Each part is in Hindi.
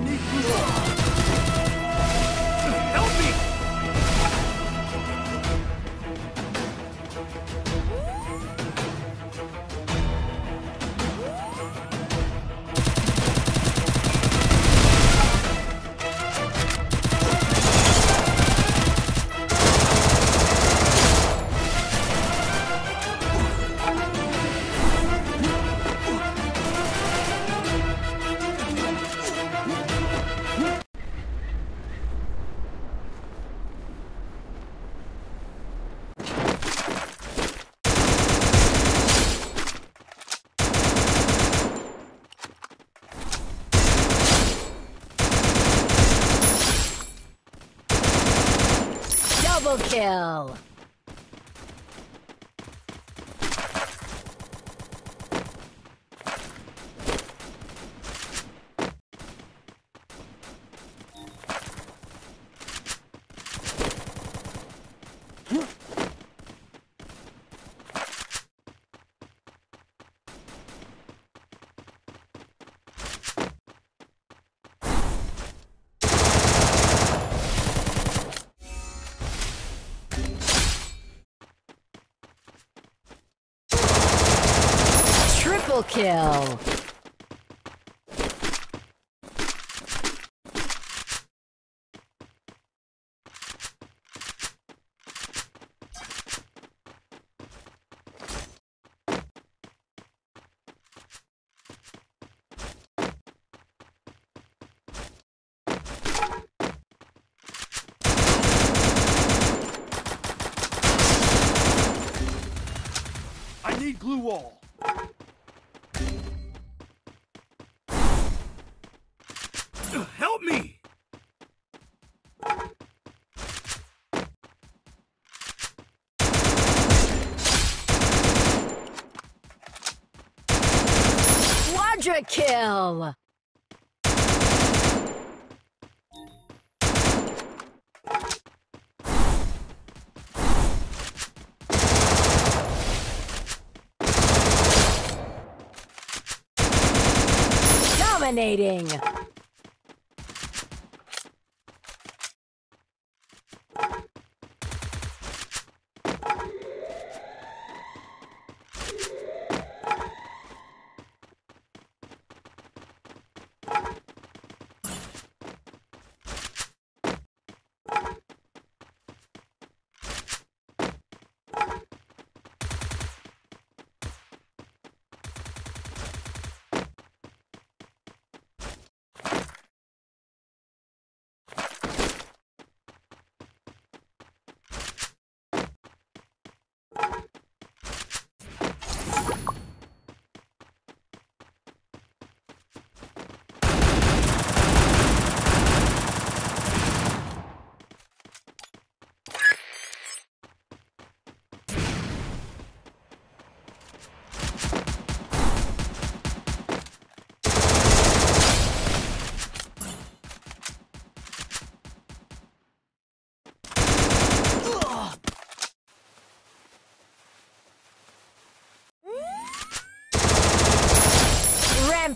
I need you. Double kill! Double kill! Quadra kill! Dominating!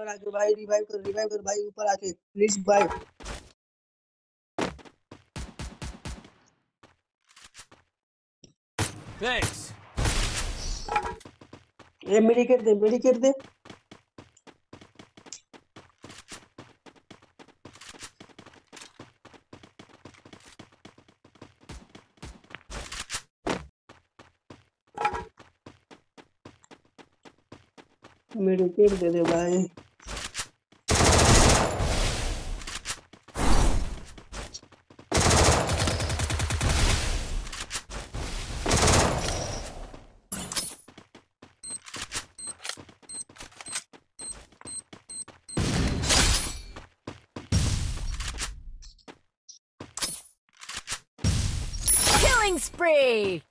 ऊपर आके भाई रिवाइव कर रिवाइव कर भाई ऊपर आके प्लीज़ भाई। Thanks. ये मेडिकेट दे मेडिकेट दे। मेडिकेट दे दे भाई। Spree!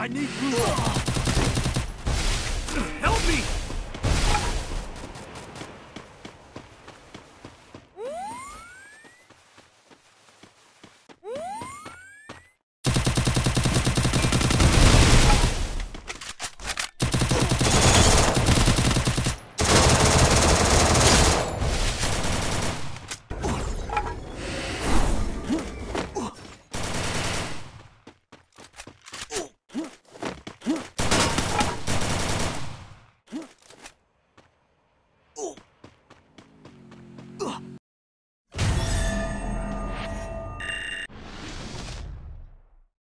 I need wall. Help me!